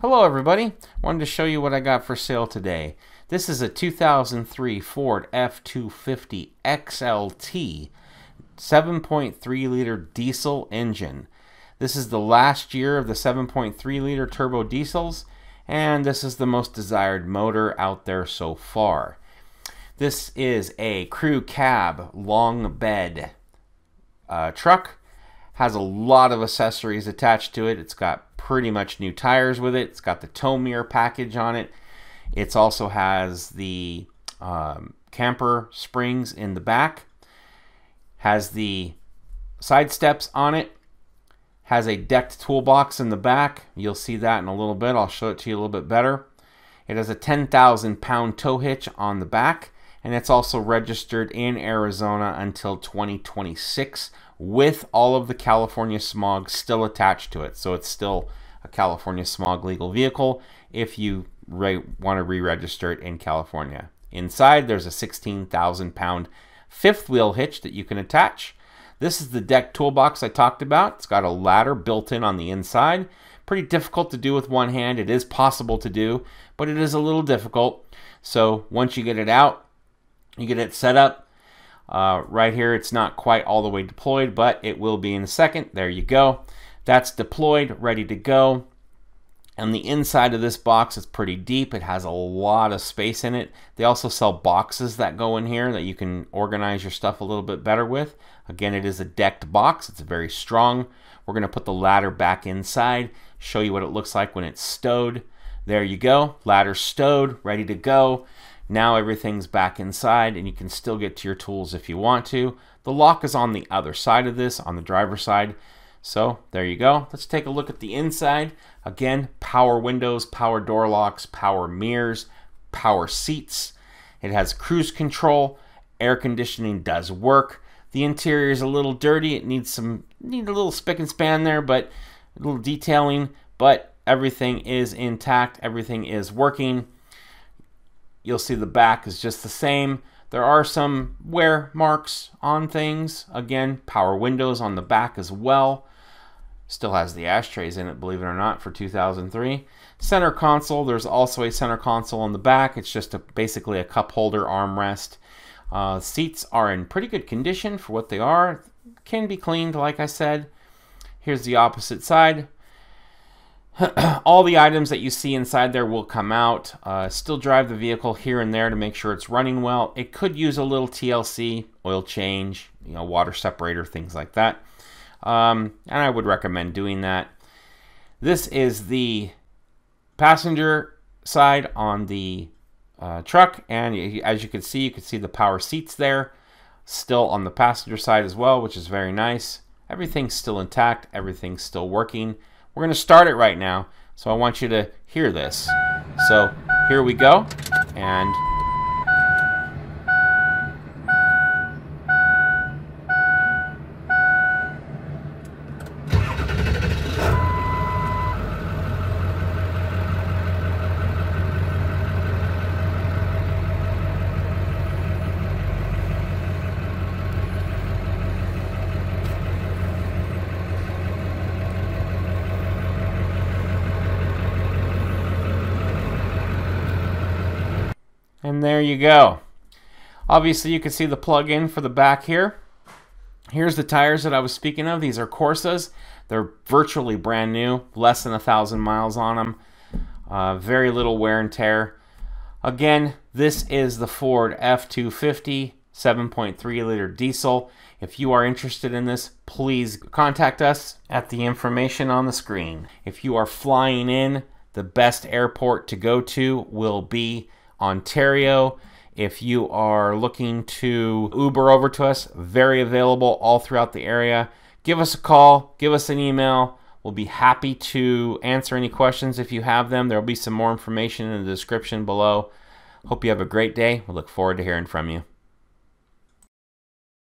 Hello everybody, wanted to show you what I got for sale today. This is a 2003 Ford F-250 XLT 7.3 liter diesel engine. This is the last year of the 7.3 liter turbo diesels and this is the most desired motor out there so far. This is a crew cab long bed uh, truck has a lot of accessories attached to it. It's got pretty much new tires with it. It's got the tow mirror package on it. It also has the um, camper springs in the back. Has the side steps on it. Has a decked toolbox in the back. You'll see that in a little bit. I'll show it to you a little bit better. It has a 10,000 pound tow hitch on the back and it's also registered in Arizona until 2026 with all of the California smog still attached to it. So it's still a California smog legal vehicle if you want to re-register it in California. Inside there's a 16,000 pound fifth wheel hitch that you can attach. This is the deck toolbox I talked about. It's got a ladder built in on the inside. Pretty difficult to do with one hand. It is possible to do, but it is a little difficult. So once you get it out, you get it set up. Uh, right here, it's not quite all the way deployed, but it will be in a second. There you go. That's deployed, ready to go. And the inside of this box is pretty deep. It has a lot of space in it. They also sell boxes that go in here that you can organize your stuff a little bit better with. Again, it is a decked box. It's very strong. We're going to put the ladder back inside, show you what it looks like when it's stowed. There you go. Ladder stowed, ready to go. Now everything's back inside and you can still get to your tools if you want to. The lock is on the other side of this, on the driver's side. So there you go. Let's take a look at the inside. Again, power windows, power door locks, power mirrors, power seats. It has cruise control. Air conditioning does work. The interior is a little dirty. It needs some need a little spick and span there, but a little detailing, but everything is intact. Everything is working. You'll see the back is just the same. There are some wear marks on things. Again, power windows on the back as well. Still has the ashtrays in it, believe it or not, for 2003. Center console, there's also a center console on the back. It's just a, basically a cup holder armrest. Uh, seats are in pretty good condition for what they are. Can be cleaned, like I said. Here's the opposite side. all the items that you see inside there will come out. Uh, still drive the vehicle here and there to make sure it's running well. It could use a little TLC, oil change, you know, water separator, things like that. Um, and I would recommend doing that. This is the passenger side on the uh, truck, and as you can see, you can see the power seats there, still on the passenger side as well, which is very nice. Everything's still intact, everything's still working. We're going to start it right now, so I want you to hear this. So here we go, and And there you go. Obviously, you can see the plug-in for the back here. Here's the tires that I was speaking of. These are Corsas. They're virtually brand new, less than a thousand miles on them. Uh, very little wear and tear. Again, this is the Ford F-250 7.3 liter diesel. If you are interested in this, please contact us at the information on the screen. If you are flying in, the best airport to go to will be Ontario. If you are looking to Uber over to us, very available all throughout the area. Give us a call, give us an email. We'll be happy to answer any questions if you have them. There will be some more information in the description below. Hope you have a great day. We look forward to hearing from you.